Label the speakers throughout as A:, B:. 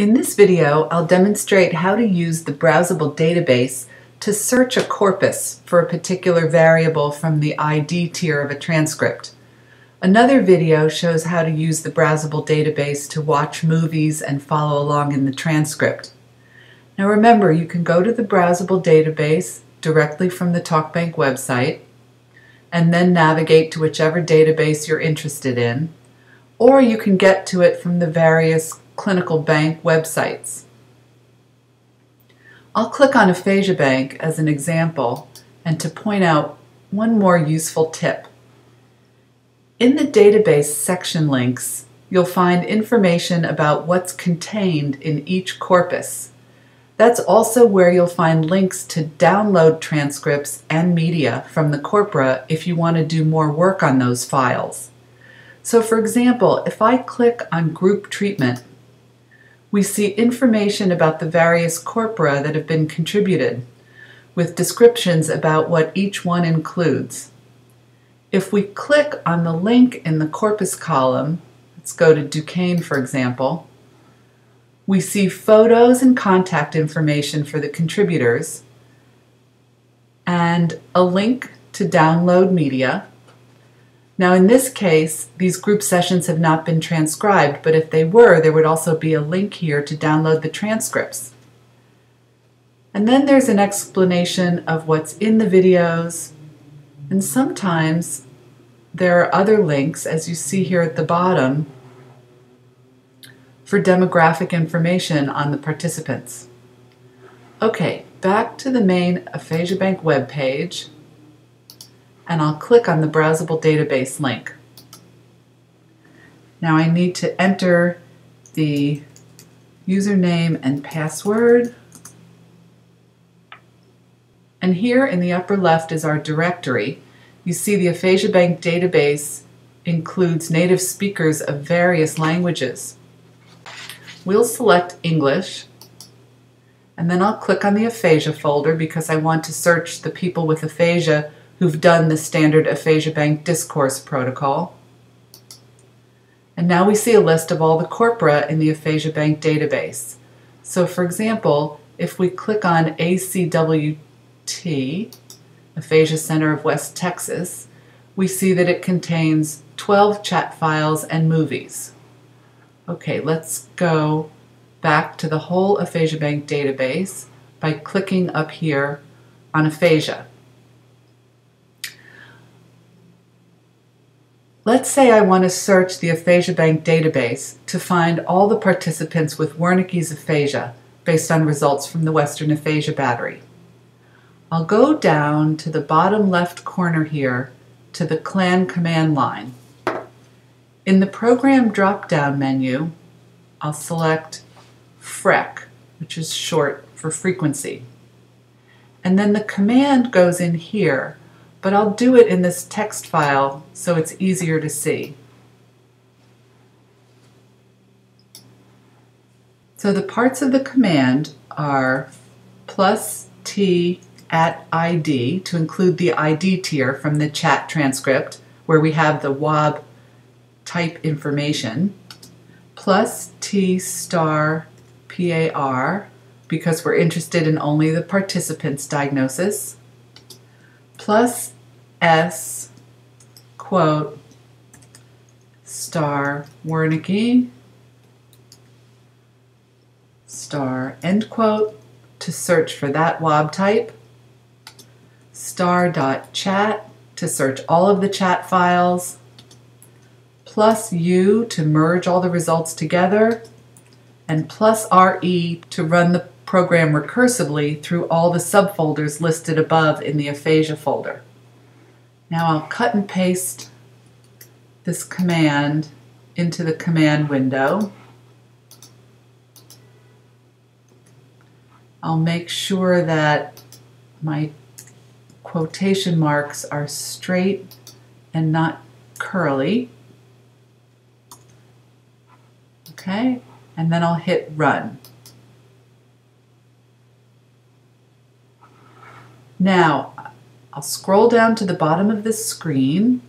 A: In this video, I'll demonstrate how to use the browsable database to search a corpus for a particular variable from the ID tier of a transcript. Another video shows how to use the browsable database to watch movies and follow along in the transcript. Now remember, you can go to the browsable database directly from the TalkBank website and then navigate to whichever database you're interested in, or you can get to it from the various clinical bank websites. I'll click on Aphasia Bank as an example and to point out one more useful tip. In the database section links, you'll find information about what's contained in each corpus. That's also where you'll find links to download transcripts and media from the corpora if you want to do more work on those files. So for example, if I click on group treatment, we see information about the various corpora that have been contributed, with descriptions about what each one includes. If we click on the link in the corpus column, let's go to Duquesne for example, we see photos and contact information for the contributors, and a link to download media, now in this case, these group sessions have not been transcribed, but if they were, there would also be a link here to download the transcripts. And then there's an explanation of what's in the videos, and sometimes there are other links, as you see here at the bottom, for demographic information on the participants. Okay, back to the main Aphasia Bank webpage and I'll click on the browsable database link. Now I need to enter the username and password. And here in the upper left is our directory. You see the Aphasia Bank database includes native speakers of various languages. We'll select English, and then I'll click on the aphasia folder because I want to search the people with aphasia who've done the standard aphasia bank discourse protocol. And now we see a list of all the corpora in the aphasia bank database. So for example, if we click on ACWT, Aphasia Center of West Texas, we see that it contains 12 chat files and movies. Okay, let's go back to the whole Aphasia Bank database by clicking up here on aphasia. Let's say I want to search the Aphasia Bank database to find all the participants with Wernicke's aphasia based on results from the Western Aphasia Battery. I'll go down to the bottom left corner here to the CLAN command line. In the Program drop-down menu, I'll select FREQ, which is short for frequency. And then the command goes in here but I'll do it in this text file so it's easier to see. So the parts of the command are plus t at id to include the id tier from the chat transcript where we have the WAB type information, plus t star par because we're interested in only the participant's diagnosis, plus S quote star Wernicke star end quote to search for that WAB type, star dot chat to search all of the chat files, plus U to merge all the results together, and plus RE to run the program recursively through all the subfolders listed above in the aphasia folder. Now I'll cut and paste this command into the command window. I'll make sure that my quotation marks are straight and not curly. Okay, and then I'll hit run. Now, I'll scroll down to the bottom of this screen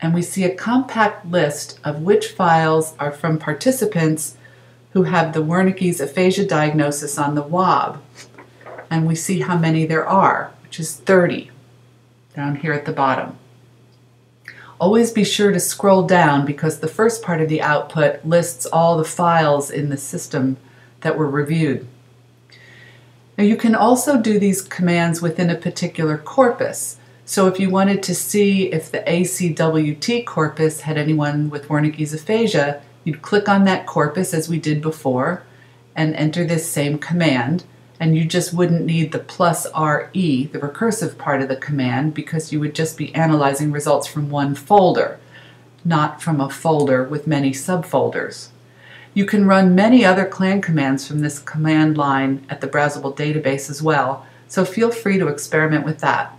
A: and we see a compact list of which files are from participants who have the Wernicke's aphasia diagnosis on the WAB. And we see how many there are, which is 30 down here at the bottom. Always be sure to scroll down because the first part of the output lists all the files in the system that were reviewed. Now you can also do these commands within a particular corpus. So if you wanted to see if the ACWT corpus had anyone with Wernicke's aphasia, you'd click on that corpus as we did before and enter this same command. And you just wouldn't need the plus RE, the recursive part of the command, because you would just be analyzing results from one folder, not from a folder with many subfolders. You can run many other CLAN commands from this command line at the browsable database as well, so feel free to experiment with that.